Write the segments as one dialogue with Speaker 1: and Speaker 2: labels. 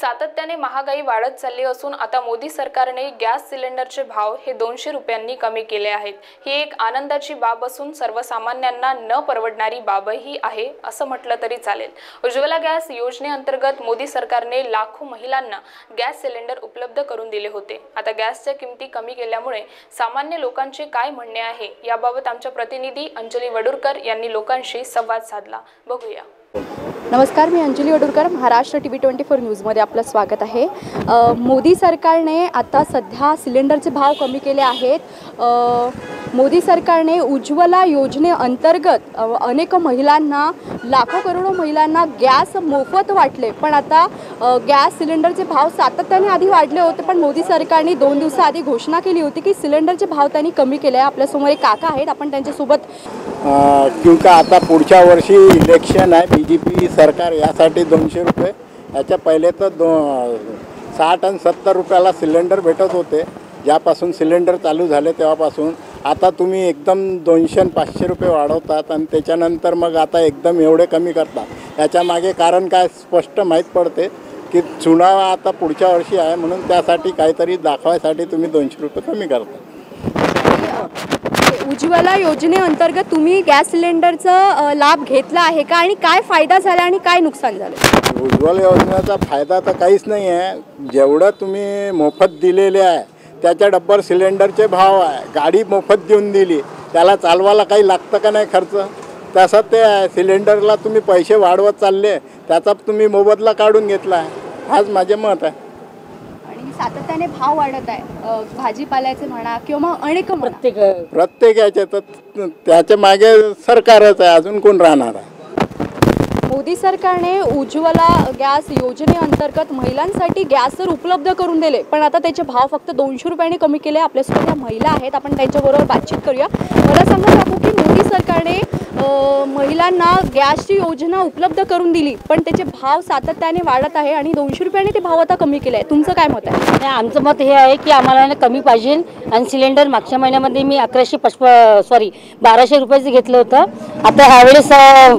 Speaker 1: सातत्याने महागाई वाढत चालली असून आता मोदी सरकारने गॅस सिलेंडरचे भाव हे दोनशे रुपयांनी कमी केले आहेत. ही एक आनंदाची बाब असून सर्वसामान्यांना न परवडणारी बाबही आहे असं म्हटलं तरी चालेल. उज्ज्वला गॅस योजनेअंतर्गत मोदी सरकारने लाखो महिलांना गॅस सिलेंडर उपलब्ध करून दिले होते. आता गॅसच्या किमती कमी केल्यामुळे सामान्य लोकांचे काय म्हणणे आहे याबाबत आमच्या प्रतिनिधी अंजली वडूरकर यांनी लोकांशी संवाद साधला. बघूया.
Speaker 2: नमस्कार मी Anjali Vadurkar Maharashtra T V twenty four न्यूजमध्ये आपलं स्वागत आहे. मोदी सरकारने आता सध्या सिलेंडरचे भाव कमी केले आहेत. मोदी सरकारने उज्ज्वला योजनेअंतर्गत अनेक महिलांना लाखो करोडो महिलांना गॅस मोफत वाटले. पण आता गॅस सिलेंडरचे भाव सातत्याने आधी वाढले होते पण मोदी सरकारने दोन दिवसाआधी घोषणा केली होती की सिलेंडरचे भाव त्यांनी कमी केले आहे. आपल्यासमोर एक काका आहेत आपण त्यांच्यासोबत
Speaker 3: किंवा आता पुढच्या वर्षी इलेक्शन आहे बी जे पी सरकार यासाठी दोनशे रुपये. याच्या पहिले तर दो साठ आणि सत्तर रुपयाला सिलेंडर भेटत होते. ज्यापासून सिलेंडर चालू झाले तेव्हापासून. आता तुम्ही एकदम दोनशे आणि पाचशे रुपये वाढवतात आणि त्याच्यानंतर मग आता एकदम एवढे कमी करतात. याच्यामागे कारण काय स्पष्ट माहीत पडते की चुनाव आता पुढच्या वर्षी आहे म्हणून त्यासाठी काहीतरी दाखवायसाठी तुम्ही दोनशे रुपये कमी करता.
Speaker 2: उज्ज्वला योजनेअंतर्गत तुम्ही गॅस सिलेंडरचा लाभ घेतला आहे का? आणि काय फायदा झाला आणि काय नुकसान झालं?
Speaker 3: उज्ज्वल योजनेचा फायदा तर काहीच नाही आहे. जेवढं तुम्ही मोफत दिलेले आहे त्याच्या डब्बर सिलेंडरचे भाव आहे. गाडी मोफत देऊन दिली त्याला चालवायला काही लागतं का नाही खर्च? तसं ते आहे. सिलेंडरला तुम्ही पैसे वाढवत चालले त्याचा तुम्ही मोबदला काढून घेतला आहे. हाच माझे मत आहे.
Speaker 2: आणि सातत्याने भाव वाढत आहे. भाजीपाल्याचे म्हणा किंवा मग अनेक म्हणा.
Speaker 3: प्रत्येक याच्यात त्याच्यामागे सरकारच आहे अजून कोण राहणार आहे?
Speaker 2: मोदी सरकारने उज्ज्वला गॅस योजनेअंतर्गत महिलांसाठी गॅस तर उपलब्ध करून दिले. पण आता त्याचे भाव फक्त दोनशे रुपयाने कमी केले. आपल्यासोबत या महिला आहेत. आपण त्यांच्याबरोबर बातचीत करूया. मला सांगा काकू की मोदी सरकारने महिलांना गॅसची योजना उपलब्ध करून दिली पण त्याचे भाव सातत्याने वाढत आहे आणि दोनशे रुपयाने ते भाव आता कमी केले आहे. तुमचं काय मत आहे?
Speaker 4: आमचं मत हे आहे की आम्हाला ना कमी पाहिजे आणि सिलेंडर मागच्या महिन्यामध्ये मी अकराशे पचप सॉरी बाराशे रुपयाचं घेतलं होतं. आता ह्यावेळेस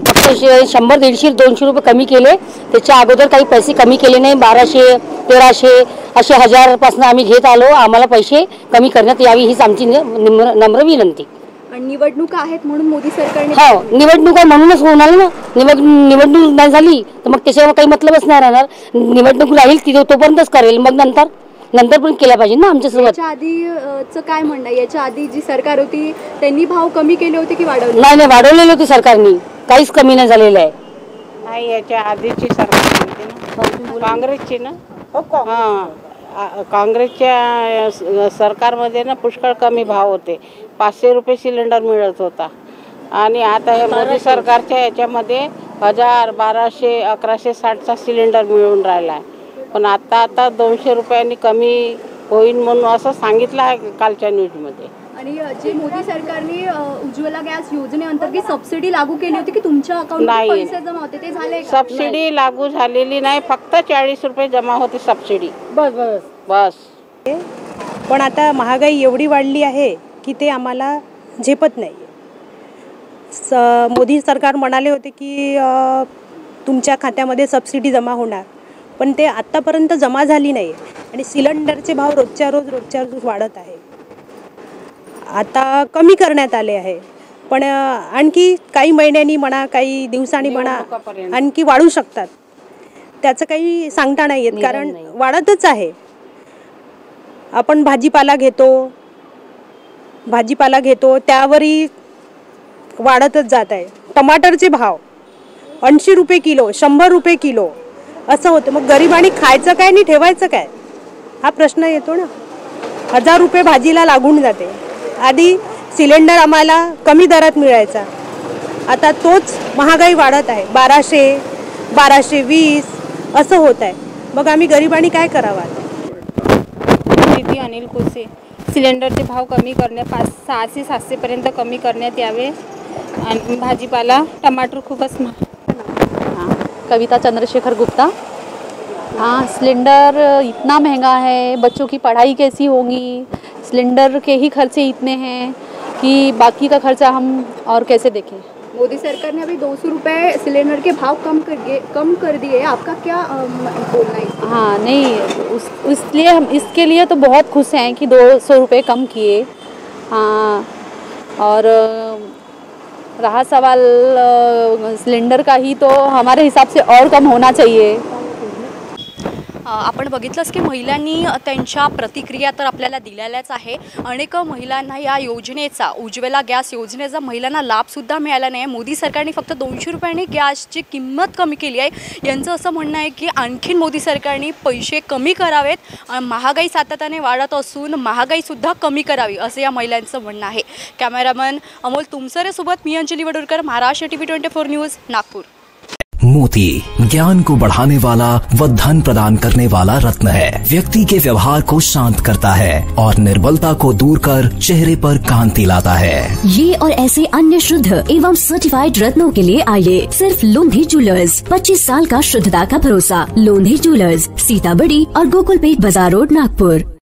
Speaker 4: फक्त शंभर दीडशे दोनशे रुपये कमी केले. त्याच्या अगोदर काही पैसे कमी केले नाही बाराशे तेराशे असे हजारपासून आम्ही घेत आलो. आम्हाला पैसे कमी करण्यात यावी हीच आमची न- निम्र नम्र विनंती.
Speaker 2: निवडणुका आहेत म्हणून मोदी सरकारने
Speaker 4: हो निवडणूक आहे म्हणूनच होणार ना. निवड निवडणूक नाही झाली तर मग त्याच्यावर काही मतलबच नाही राहणार. निवडणूक राहील तिथे तोपर्यंतच करेल. मग नंतर? नंतर पण केल्या पाहिजे ना आमच्यासोबत
Speaker 2: याच्या आधी अ, चं काय म्हणणं आहे? याच्या आधी जी सरकार होती त्यांनी भाव कमी केले होते की वाढवले?
Speaker 4: नाही नाही वाढवलेलं होतं सरकारने. काहीच कमी नाही झालेलं आहे.
Speaker 5: नाही याच्या आधीची सरकार होती ना. काँग्रेसची ना? हां आ- काँग्रेसच्या सरकारमध्ये ना पुष्कळ कमी भाव होते. पाचशे रुपये सिलेंडर मिळत होता. आणि आता हे मोदी सरकारच्या याच्यामध्ये हजार बाराशे अकराशे साठचा सिलेंडर मिळून राहिला आहे. पण आता आता दोनशे रुपयांनी कमी होईल म्हणून असं सांगितलं आहे कालच्या न्यूजमध्ये.
Speaker 2: आणि जे मोदी सरकारने उज्ज्वला गॅस योजनेअंतर्गत सबसिडी लागू केली होती की तुमच्या अकाउंटवर
Speaker 5: नाही.
Speaker 2: पैसे जमा होते ते झाले का?
Speaker 5: सबसिडी लागू झालेली नाही फक्त चाळीस रुपये जमा होते सबसिडी.
Speaker 4: बस बस.
Speaker 5: बस.
Speaker 6: पण आता महागाई एवढी वाढली आहे की ते आम्हाला झेपत नाही स मोदी सरकार म्हणाले होते की अ, तुमच्या खात्यामध्ये सबसिडी जमा होणार पण ते आत्तापर्यंत जमा झाली नाही आणि सिलेंडरचे भाव रोजच्या रोज रोजच्या रोज वाढत आहे. आता कमी करण्यात आले आहे. पण आणखी काही महिन्यांनी म्हणा काही दिवसांनी म्हणा. आणखी वाढू शकतात. त्याचं काही सांगता नाही येत कारण वाढतच आहे. आपण भाजीपाला घेतो. भाजीपाला घेतो त्यावरही वाढतच जात आहे. टमाटरचे भाव ऐंशी रुपये किलो शंभर रुपये किलो असं होतं. मग गरिबांनी खायचं काय आणि ठेवायचं काय? हा प्रश्न येतो ना. हजार रुपये भाजीला लागून जाते. आधी सिलेंडर आम्हाला कमी दरात मिळायचा. आता तोच महागाई वाढत आहे. बाराशे बाराशे वीस असं होत आहे. मग आम्ही गरिबांनी काय करावं आता?
Speaker 7: अनिल कुसे सिलेंडरचे भाव कमी करणे पाच सहाशे सातशेपर्यंत कमी करण्यात यावे. आणि भाजीपाला टमाटर खूपच महाग.
Speaker 8: कविता चंद्रशेखर गुप्ता. हाँ सिलेंडर इतना महंगा है बच्चों की पढ़ाई कैसी होगी? सिलेंडर के ही खर्चे इतने हैं कि बाकी का खर्चा हम और कैसे देखें?
Speaker 2: मोदी सरकार ने अभी दो सौ रुपये सिलेंडर के भाव कम कर दिए कम कर दिए आपका क्या बोलना है
Speaker 8: हाँ नहीं उस इसलिए हम इसके लिए तो बहुत खुश हैं कि दो सौ रुपये कम किए। हाँ और रहा सवाल सिलेंडर का ही तो हमारे हिसाब से और कम होना चाहिए।
Speaker 2: आपण बघितलंच की महिलांनी त्यांच्या प्रतिक्रिया तर आपल्याला दिलेल्याच आहे. अनेक महिलांना या योजनेचा उज्ज्वला गॅस योजनेचा महिलांना लाभसुद्धा मिळाला नाही आहे मोदी सरकारने फक्त दोनशे रुपयांनी गॅसची किंमत कमी केली आहे. यांचं असं म्हणणं आहे की आणखीन मोदी सरकारने पैसे कमी करावेत. महागाई सातत्याने वाढत असून महागाईसुद्धा कमी करावी असं या महिलांचं म्हणणं आहे. कॅमेरामन अमोल तुमसरेसोबत मी Anjali Vadorkar Maharashtra T V twenty four news Nagpur.
Speaker 9: मोती ज्ञान को बढ़ाने वाला व धन प्रदान करने वाला रत्न है। व्यक्ति के व्यवहार को शांत करता है और निर्बलता को दूर कर चेहरे पर कांति लाता है।
Speaker 10: ये और ऐसे अन्य शुद्ध एवं सर्टिफाइड रत्नों के लिए आइए। सिर्फ़ लोंधी ज्वेलर्स 25 साल का शुद्धता का भरोसा। लोंधी ज्वेलर्स सीताबड़ी और गोकुल पेट बाज़ार रोड नागपुर।